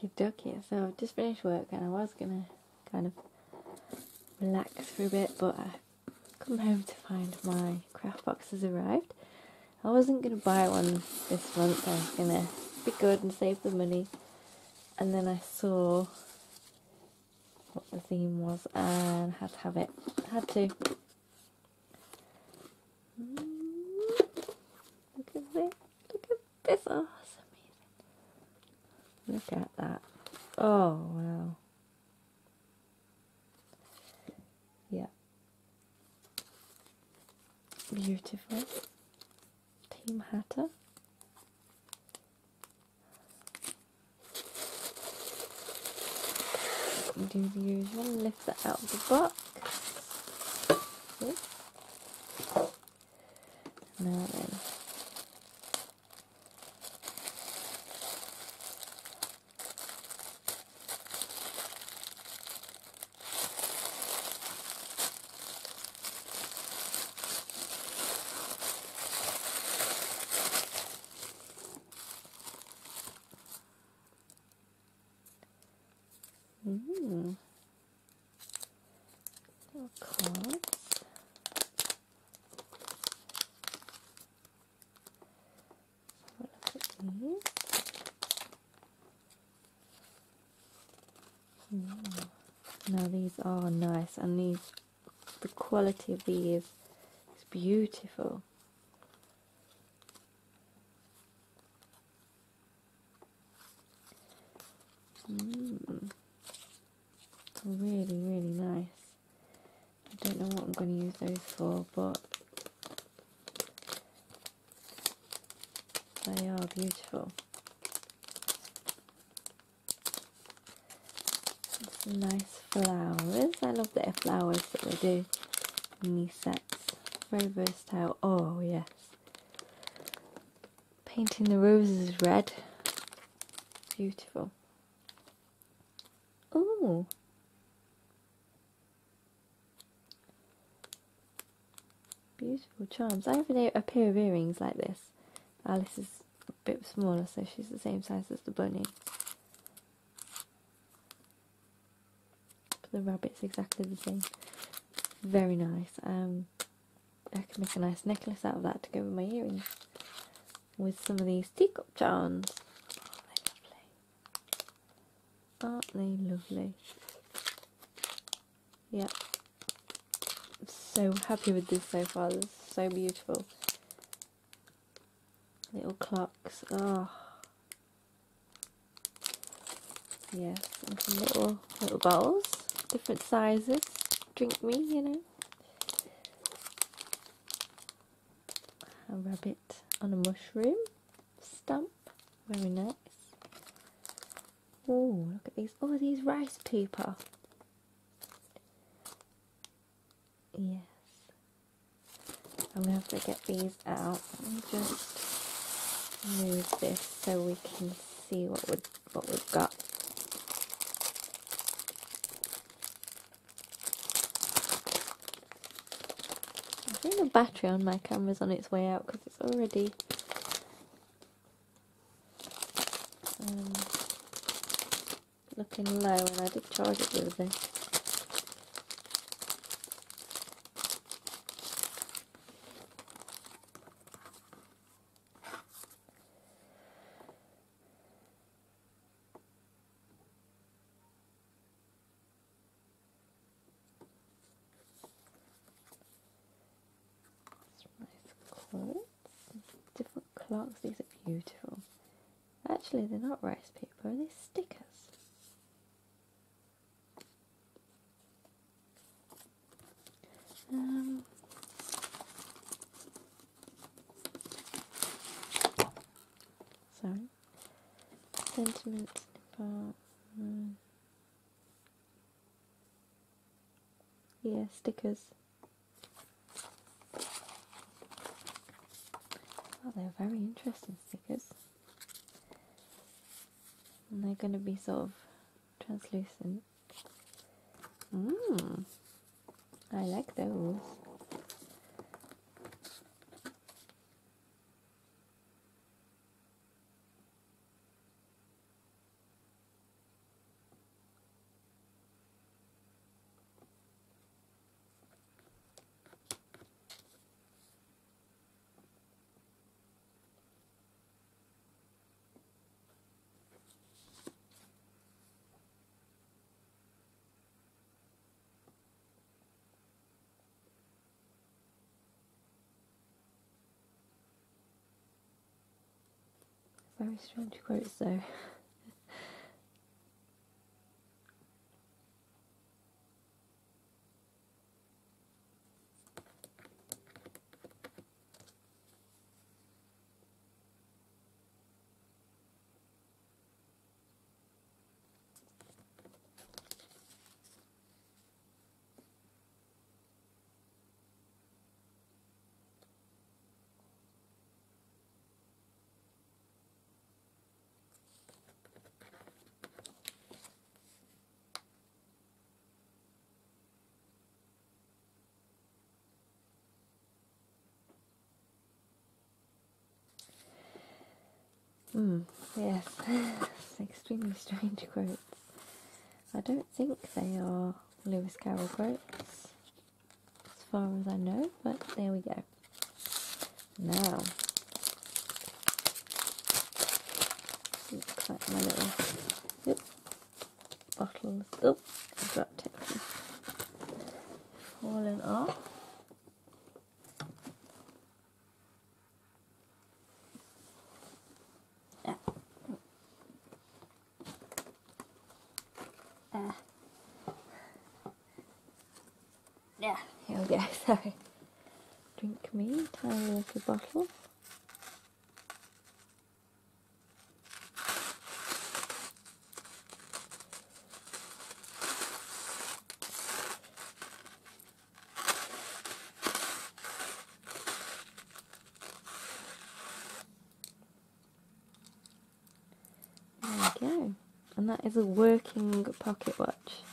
Okie dokie. So I've just finished work and I was gonna kind of relax for a bit, but I come home to find my craft box has arrived. I wasn't gonna buy one this month. I was gonna be good and save the money, and then I saw what the theme was and had to have it. Had to. Mm, Look at this. Look at this. Oh. Look at that. Oh, wow. Yeah. Beautiful. Team Hatter. Do the usual, lift that out of the box. Now then. Look at these. Now these are nice, and these, the quality of these is beautiful. Mm. Really, really nice. I don't know what I'm going to use those for, but they are beautiful. Some nice flowers. I love their flowers that they do in these sets. Very versatile. Oh, yes. Painting the roses red. Beautiful. Oh, beautiful charms. I have a, a pair of earrings like this. Alice is a bit smaller, so she's the same size as the bunny. But the rabbit's exactly the same. Very nice. Um, I can make a nice necklace out of that to go with my earrings. With some of these teacup charms. Oh, Aren't they lovely? Yeah. So happy with this so far. This is so beautiful. Little clocks. Oh. Yes, and some little little bottles, different sizes. Drink me, you know. A rabbit on a mushroom stamp. Very nice. Oh, look at these. Oh, these rice paper. Yes. I'm going to have to get these out. Let me just move this so we can see what, we what we've got. I think the battery on my camera's on its way out because it's already um, looking low and I did charge it the. Some nice quotes, different clocks. These are beautiful. Actually, they're not rice paper, they're stickers. Um, sorry. Sentiment about. mm, yeah, stickers. Oh, they're very interesting stickers. And they're going to be sort of translucent. Mmm. I like those. Very strange quotes though. Hmm, yes, extremely strange quotes. I don't think they are Lewis Carroll quotes, as far as I know, but there we go. Now, looks like my little yep, bottles. Oh, dropped it. Fallen off. Yeah, here we go. Sorry. Drink me, tiny little bottle. Go. That is a working pocket watch.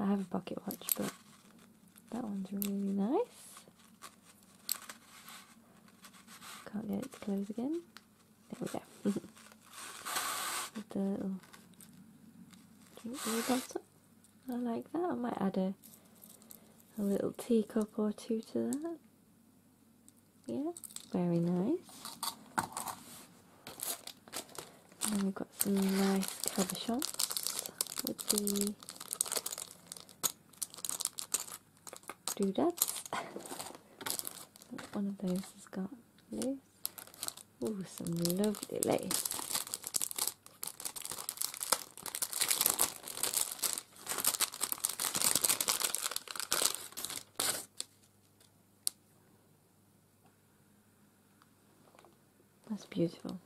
I have a pocket watch, but that one's really nice. Can't get it to close again. There we go. With the little the bottom. I like that. I might add a a little teacup or two to that. Yeah, very nice. And we've got some nice cabochons with the doodads. One of those has got loose. Ooh, some lovely lace. That's beautiful.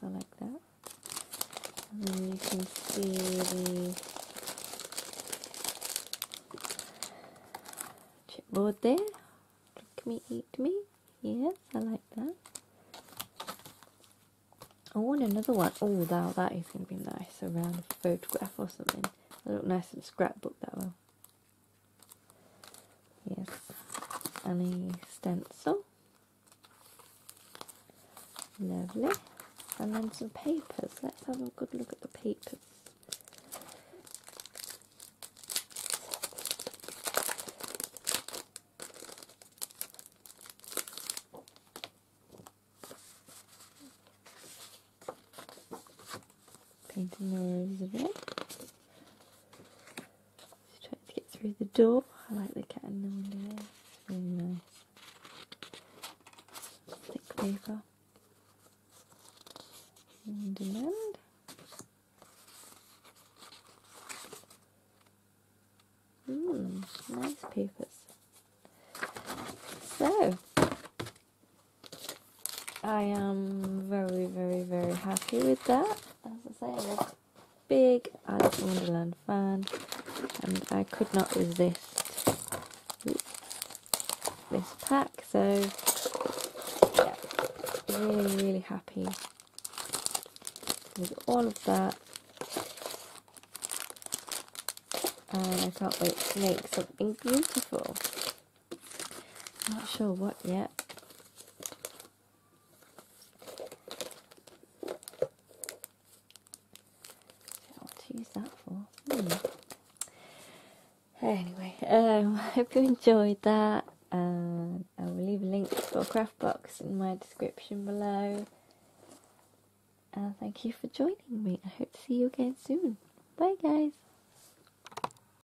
Like that. And then you can see the chipboard there. Look me, eat me. Yes, I like that. Oh, I want another one. Oh, that is going to be nice around a photograph or something. It'll look nice and scrapbook that will. Yes, and a stencil. Lovely. And then some papers. Let's have a good look at the papers. Painting the rose of it. Just trying to get through the door. I like the cat in the window there. It's really nice. Thick paper on demand. Hmm, nice papers. So, I am very, very, very happy with that. As I say, I'm a big Alice Wonderland fan, and I could not resist this pack. So, yeah, really, really happy with all of that. And I can't wait to make something beautiful. Not sure what yet. What to use that for. Hmm. Anyway, um, I hope you enjoyed that. I will leave a link for craft box in my description below. And thank you for joining me. I hope to see you again soon. Bye, guys.